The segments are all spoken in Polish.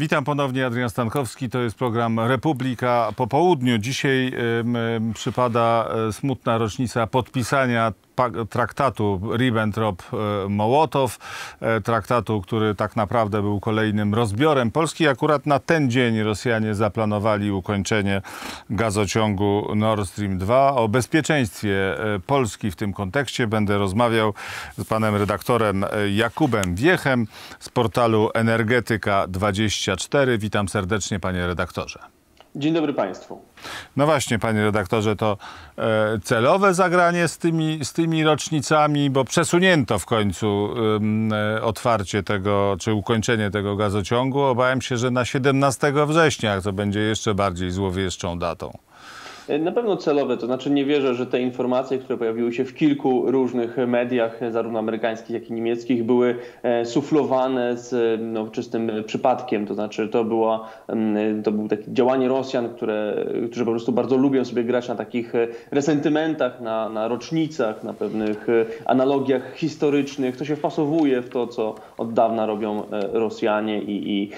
Witam ponownie, Adrian Stankowski. To jest program Republika po południu. Dzisiaj y, y, przypada y, smutna rocznica podpisania traktatu Ribbentrop-Mołotow, e, traktatu, który tak naprawdę był kolejnym rozbiorem Polski. Akurat na ten dzień Rosjanie zaplanowali ukończenie gazociągu Nord Stream 2. O bezpieczeństwie e, Polski w tym kontekście będę rozmawiał z panem redaktorem e, Jakubem Wiechem z portalu Energetyka24. Witam serdecznie panie redaktorze. Dzień dobry Państwu. No właśnie, panie redaktorze, to e, celowe zagranie z tymi, z tymi rocznicami, bo przesunięto w końcu e, otwarcie tego, czy ukończenie tego gazociągu. Obawiam się, że na 17 września, co będzie jeszcze bardziej złowieszczą datą. Na pewno celowe, to znaczy nie wierzę, że te informacje, które pojawiły się w kilku różnych mediach, zarówno amerykańskich, jak i niemieckich, były e, suflowane z no, czystym przypadkiem. To znaczy to, było, mm, to było takie działanie Rosjan, które, którzy po prostu bardzo lubią sobie grać na takich e, resentymentach, na, na rocznicach, na pewnych e, analogiach historycznych. To się wpasowuje w to, co od dawna robią Rosjanie i, i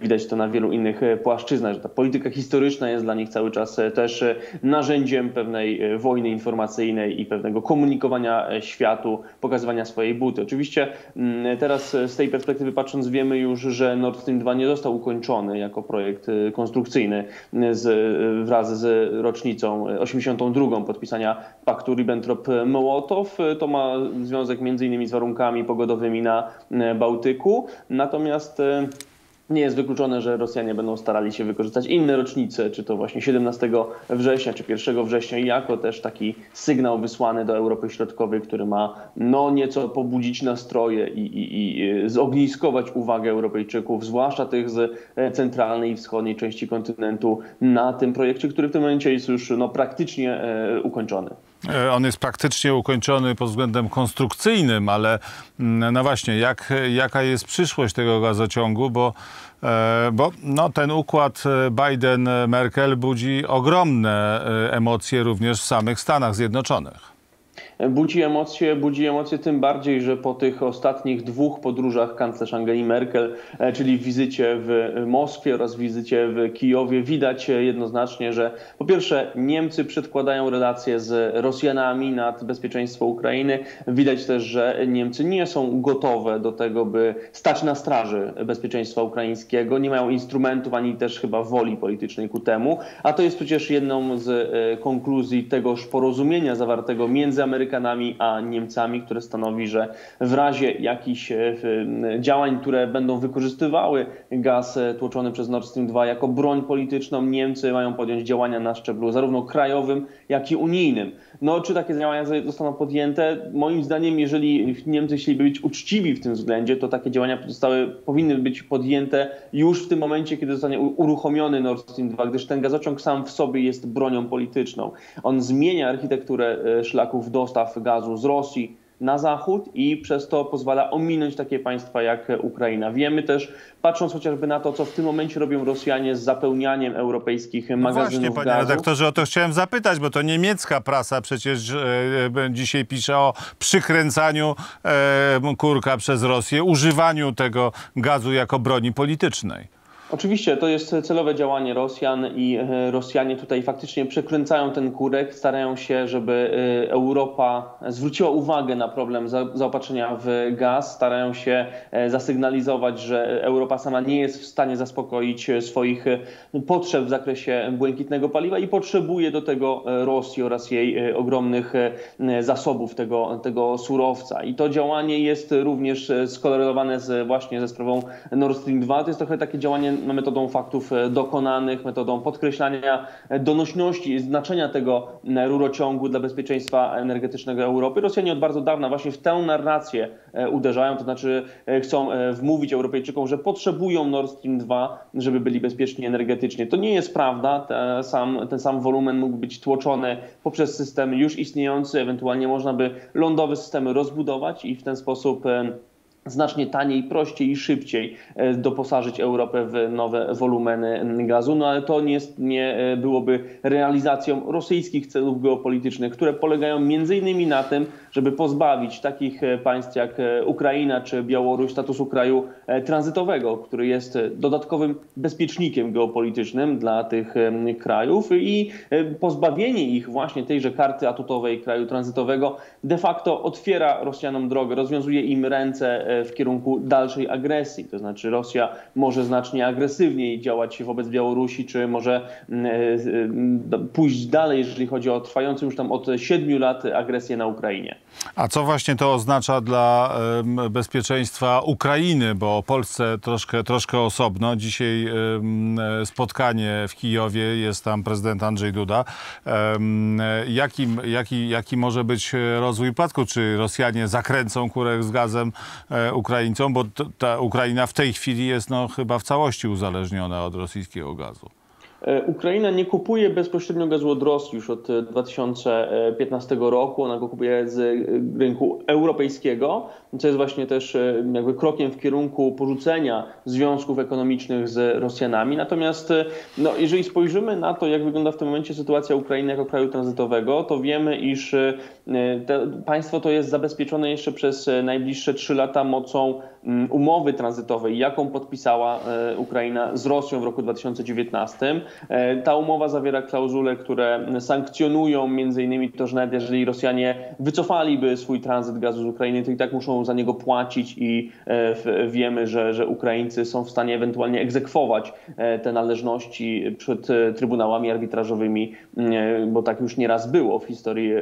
widać to na wielu innych płaszczyznach, że ta polityka historyczna jest dla nich cały czas też narzędziem pewnej e, wojny informacyjnej i pewnego komunikowania e, światu, pokazywania swojej buty. Oczywiście mm, teraz e, z tej perspektywy patrząc wiemy już, że Nord Stream 2 nie został ukończony jako projekt konstrukcyjny z, wraz z rocznicą 82 podpisania paktu Ribbentrop-Mołotow. To ma związek między innymi z warunkami pogodowymi na Bałtyku. Natomiast nie jest wykluczone, że Rosjanie będą starali się wykorzystać inne rocznice, czy to właśnie 17 września, czy 1 września, jako też taki sygnał wysłany do Europy Środkowej, który ma no nieco pobudzić nastroje i, i, i zogniskować uwagę Europejczyków, zwłaszcza tych z centralnej i wschodniej części kontynentu, na tym projekcie, który w tym momencie jest już no, praktycznie e, ukończony. E, on jest praktycznie ukończony pod względem konstrukcyjnym, ale mm, no właśnie, jak, jaka jest przyszłość tego gazociągu, bo, e, bo no, ten układ e, Biden-Merkel budzi ogromne emocje również w samych Stanach Zjednoczonych budzi emocje, budzi emocje tym bardziej, że po tych ostatnich dwóch podróżach kanclerz Angeli Merkel, e, czyli wizycie w Moskwie oraz wizycie w Kijowie, widać jednoznacznie, że po pierwsze Niemcy przedkładają relacje z Rosjanami nad bezpieczeństwo Ukrainy. Widać też, że Niemcy nie są gotowe do tego, by stać na straży bezpieczeństwa ukraińskiego. Nie mają instrumentów ani też chyba woli politycznej ku temu. A to jest przecież jedną z e, konkluzji tegoż porozumienia zawartego między Amerykanami Amerykanami a Niemcami, które stanowi, że w razie jakichś e, działań, które będą wykorzystywały gaz e, tłoczony przez Nord Stream 2 jako broń polityczną, Niemcy mają podjąć działania na szczeblu zarówno krajowym, jak i unijnym. No, czy takie działania zostaną podjęte? Moim zdaniem, jeżeli Niemcy chcieliby być uczciwi w tym względzie, to takie działania zostały, powinny być podjęte już w tym momencie, kiedy zostanie uruchomiony Nord Stream 2, gdyż ten gazociąg sam w sobie jest bronią polityczną. On zmienia architekturę e, szlaków dostaw gazu z Rosji na zachód i przez to pozwala ominąć takie państwa jak Ukraina. Wiemy też, patrząc chociażby na to, co w tym momencie robią Rosjanie z zapełnianiem europejskich no magazynów właśnie, panie gazu. redaktorze, o to chciałem zapytać, bo to niemiecka prasa przecież e, e dzisiaj pisze o przykręcaniu e, kurka przez Rosję, używaniu tego gazu jako broni politycznej. Oczywiście to jest celowe działanie Rosjan i e, Rosjanie tutaj faktycznie przekręcają ten kurek, starają się, żeby e, Europa zwróciła uwagę na problem zaopatrzenia w gaz, starają się e, zasygnalizować, że Europa sama nie jest w stanie zaspokoić swoich potrzeb w zakresie błękitnego paliwa i potrzebuje do tego Rosji oraz jej ogromnych zasobów tego, tego surowca. I to działanie jest również skorelowane z, właśnie ze sprawą Nord Stream 2. To jest trochę takie działanie metodą faktów e, dokonanych, metodą podkreślania e, donośności, znaczenia tego e, rurociągu dla bezpieczeństwa energetycznego Europy. Rosjanie od bardzo dawna właśnie w tę narrację uderzają, to znaczy chcą wmówić Europejczykom, że potrzebują Nord Stream 2, żeby byli bezpieczni energetycznie. To nie jest prawda. Ten sam, ten sam wolumen mógł być tłoczony poprzez system już istniejący, ewentualnie można by lądowe systemy rozbudować i w ten sposób znacznie taniej, prościej i szybciej e, doposażyć Europę w nowe wolumeny gazu, no ale to nie, nie e, byłoby realizacją rosyjskich celów geopolitycznych, które polegają między innymi na tym, żeby pozbawić takich e, państw jak Ukraina czy Białoruś statusu kraju tranzytowego, który jest dodatkowym bezpiecznikiem geopolitycznym dla tych krajów i pozbawienie ich właśnie tejże karty atutowej kraju tranzytowego de facto otwiera Rosjanom drogę, rozwiązuje im ręce w kierunku dalszej agresji. To znaczy Rosja może znacznie agresywniej działać wobec Białorusi, czy może mm, e, e, pójść dalej, jeżeli chodzi o trwającą już tam od siedmiu lat agresję na Ukrainie. A co właśnie to oznacza dla bezpieczeństwa Ukrainy, bo o Polsce troszkę, troszkę osobno. Dzisiaj spotkanie w Kijowie, jest tam prezydent Andrzej Duda. Jaki, jaki, jaki może być rozwój przypadku? Czy Rosjanie zakręcą kurek z gazem e, Ukraińcom, bo ta Ukraina w tej chwili jest no, chyba w całości uzależniona od rosyjskiego gazu. E, Ukraina nie kupuje bezpośrednio gazu od Rosji już od 2015 e, roku. Ona go kupuje z e, rynku europejskiego, co jest właśnie też jakby krokiem w kierunku porzucenia związków ekonomicznych z Rosjanami. Natomiast no, jeżeli spojrzymy na to, jak wygląda w tym momencie sytuacja Ukrainy jako kraju tranzytowego, to wiemy, iż państwo to jest zabezpieczone jeszcze przez najbliższe trzy lata mocą umowy tranzytowej, jaką podpisała Ukraina z Rosją w roku 2019. E, ta umowa zawiera klauzule, które sankcjonują innymi to, że nawet jeżeli Rosjanie wycofaliby swój tranzyt gazu z Ukrainy, to i tak muszą za niego płacić i e, wiemy, że, że Ukraińcy są w stanie ewentualnie egzekwować e, te należności przed trybunałami arbitrażowymi, bo tak już nieraz było w historii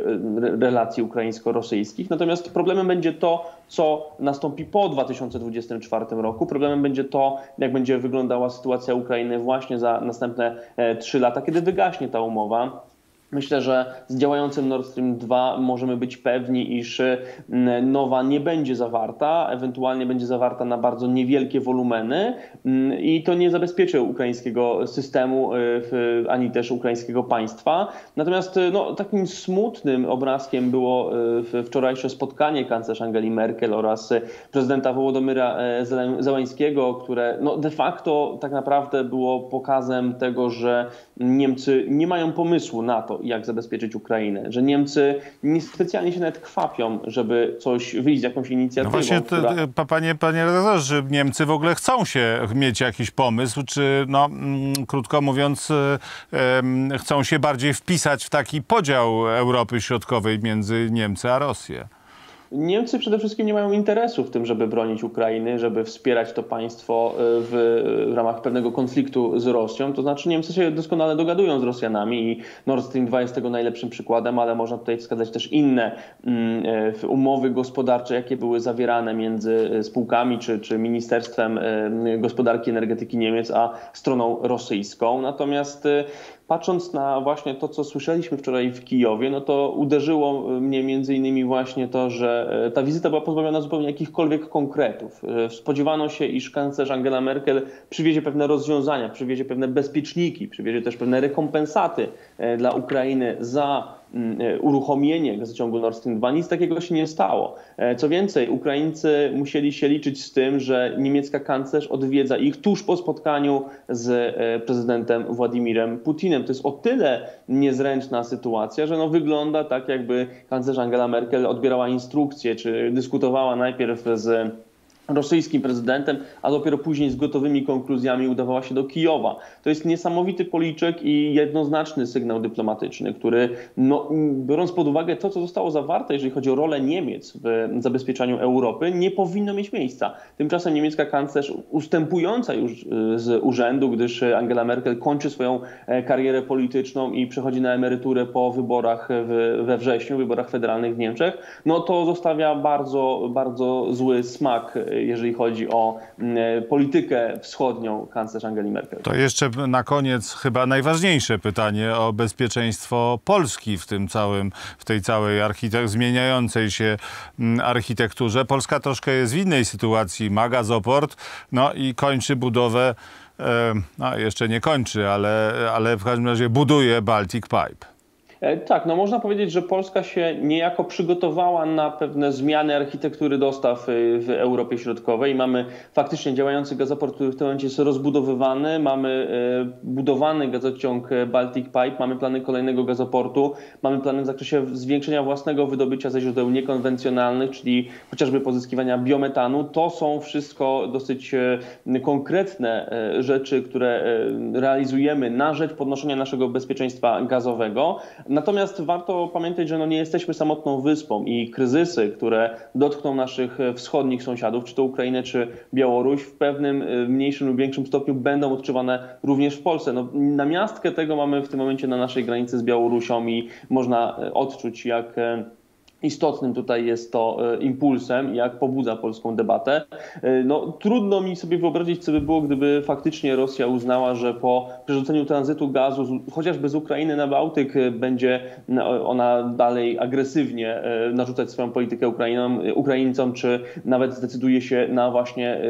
relacji ukraińsko-rosyjskich. Natomiast problemem będzie to, co nastąpi po 2024 roku. Problemem będzie to, jak będzie wyglądała sytuacja Ukrainy właśnie za następne e, trzy lata, kiedy wygaśnie ta umowa. Myślę, że z działającym Nord Stream 2 możemy być pewni, iż mm, nowa nie będzie zawarta, ewentualnie będzie zawarta na bardzo niewielkie wolumeny mm, i to nie zabezpieczy ukraińskiego systemu y, ani też ukraińskiego państwa. Natomiast y, no, takim smutnym obrazkiem było y, wczorajsze spotkanie kanclerz Angeli Merkel oraz prezydenta Wołodymyra Zeleńskiego, które no, de facto tak naprawdę było pokazem tego, że Niemcy nie mają pomysłu na to, jak zabezpieczyć Ukrainę, że Niemcy niespecjalnie się nawet kwapią, żeby coś wyjść z jakąś inicjatywą. No właśnie, która... panie, panie redaktorze, że Niemcy w ogóle chcą się mieć jakiś pomysł, czy no, mm, krótko mówiąc, y, chcą się bardziej wpisać w taki podział Europy Środkowej między Niemcy a Rosję. Niemcy przede wszystkim nie mają interesu w tym, żeby bronić Ukrainy, żeby wspierać to państwo e, w, w, ramach pewnego konfliktu z Rosją. To znaczy Niemcy się doskonale dogadują z Rosjanami i Nord Stream 2 jest tego najlepszym przykładem, ale można tutaj wskazać też inne mm, e, umowy gospodarcze, jakie były zawierane między e, spółkami czy, czy Ministerstwem Gospodarki Energetyki Niemiec a stroną rosyjską. Natomiast patrząc na właśnie to, co słyszeliśmy wczoraj w Kijowie, no to uderzyło mnie między innymi właśnie to, że e, ta wizyta była pozbawiona zupełnie jakichkolwiek konkretów. E, spodziewano się, iż kanclerz Angela Merkel przywiezie pewne rozwiązania, przywiezie pewne bezpieczniki, przywiezie też pewne rekompensaty e, dla Ukrainy za e, uruchomienie gazociągu Nord Stream 2. Nic takiego się nie stało. E, co więcej, Ukraińcy musieli się liczyć z tym, że niemiecka kanclerz odwiedza ich tuż po spotkaniu z e, prezydentem Władimirem Putinem. To jest o tyle niezręczna sytuacja, że no wygląda tak, jakby kanclerz Angela Merkel odbierała instrukcje, czy dyskutowała najpierw z rosyjskim prezydentem, a dopiero później z gotowymi konkluzjami udawała się do Kijowa. To jest niesamowity policzek i jednoznaczny sygnał dyplomatyczny, który, no, biorąc pod uwagę to, co zostało zawarte, jeżeli chodzi o rolę Niemiec w zabezpieczaniu Europy, nie powinno mieć miejsca. Tymczasem niemiecka kanclerz, ustępująca już y, z urzędu, gdyż Angela Merkel kończy swoją e, karierę polityczną i przechodzi na emeryturę po wyborach we wrześniu, wyborach federalnych w Niemczech, no to zostawia bardzo, bardzo zły smak jeżeli chodzi o mm, politykę wschodnią kanclerz Angeli Merkel. To jeszcze na koniec chyba najważniejsze pytanie o bezpieczeństwo Polski w tym całym, w tej całej zmieniającej się mm, architekturze. Polska troszkę jest w innej sytuacji. Ma gazoport, no i kończy budowę, no jeszcze nie kończy, ale, ale w każdym razie buduje Baltic Pipe. E, tak, no można powiedzieć, że Polska się niejako przygotowała na pewne zmiany architektury dostaw e, w Europie Środkowej. Mamy faktycznie działający gazoport, który w tym momencie jest rozbudowywany. Mamy e, budowany gazociąg Baltic Pipe, mamy plany kolejnego gazoportu, mamy plany w zakresie zwiększenia własnego wydobycia ze źródeł niekonwencjonalnych, czyli chociażby pozyskiwania biometanu. To są wszystko dosyć konkretne rzeczy, które realizujemy na rzecz podnoszenia naszego bezpieczeństwa gazowego. Natomiast warto pamiętać, że no nie jesteśmy samotną wyspą i kryzysy, które dotkną naszych wschodnich sąsiadów, czy to Ukrainę, czy Białoruś, w pewnym y, mniejszym lub większym stopniu będą odczuwane również w Polsce. No, namiastkę tego mamy w tym momencie na naszej granicy z Białorusią i można y, odczuć, jak istotnym tutaj jest to e, impulsem, jak pobudza polską debatę. E, no, trudno mi sobie wyobrazić, co by było, gdyby faktycznie Rosja uznała, że po przerzuceniu tranzytu gazu, chociażby z Ukrainy na Bałtyk, e, będzie ona dalej agresywnie narzucać swoją politykę Ukrainom, Ukraińcom, czy nawet zdecyduje się na właśnie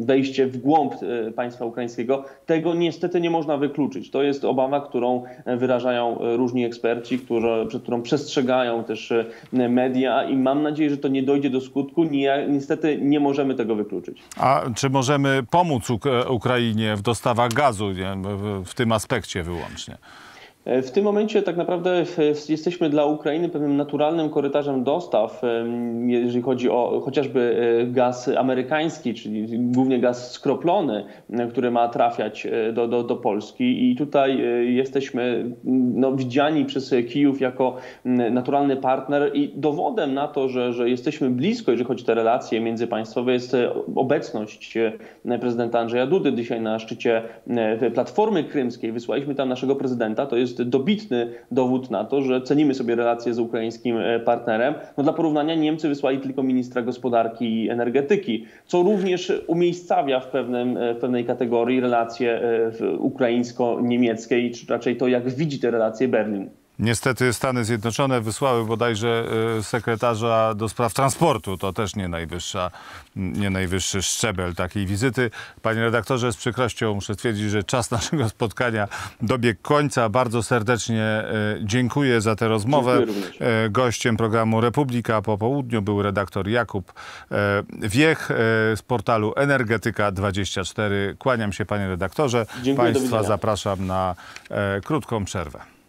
wejście w głąb państwa ukraińskiego. Tego niestety nie można wykluczyć. To jest obawa, którą wyrażają różni eksperci, którzy, przed którą przestrzegają też media i mam nadzieję, że to nie dojdzie do skutku. Nie, niestety nie możemy tego wykluczyć. A czy możemy pomóc Uk Ukrainie w dostawach gazu w, w tym aspekcie wyłącznie? E, w tym momencie tak naprawdę jesteśmy dla Ukrainy pewnym naturalnym korytarzem dostaw, jeżeli chodzi o chociażby e, gaz amerykański, czyli głównie gaz skroplony, e, który ma trafiać do, do, do Polski. I tutaj jesteśmy no, widziani przez Kijów jako naturalny partner i dowodem na to, że, że jesteśmy blisko, jeżeli chodzi o te relacje międzypaństwowe, jest obecność prezydenta Andrzeja Dudy dzisiaj na szczycie Platformy Krymskiej. Wysłaliśmy tam naszego prezydenta. To jest dobitny dowód na to, że cenimy sobie relacje z ukraińskim e, partnerem. No dla porównania Niemcy wysłali tylko ministra gospodarki i energetyki, co również umiejscawia w, pewnym, e, w pewnej kategorii relacje e, ukraińsko-niemieckie, czy raczej to, jak widzi te relacje Berlin. Niestety Stany Zjednoczone wysłały bodajże e, sekretarza do spraw transportu. To też nie, najwyższa, nie najwyższy szczebel takiej wizyty. Panie redaktorze, z przykrością muszę stwierdzić, że czas naszego spotkania dobiegł końca. Bardzo serdecznie e, dziękuję za tę rozmowę. E, gościem programu Republika po południu był redaktor Jakub Wiech z portalu Energetyka24. Kłaniam się panie redaktorze. Dziękuję, Państwa zapraszam na krótką przerwę.